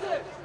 Six.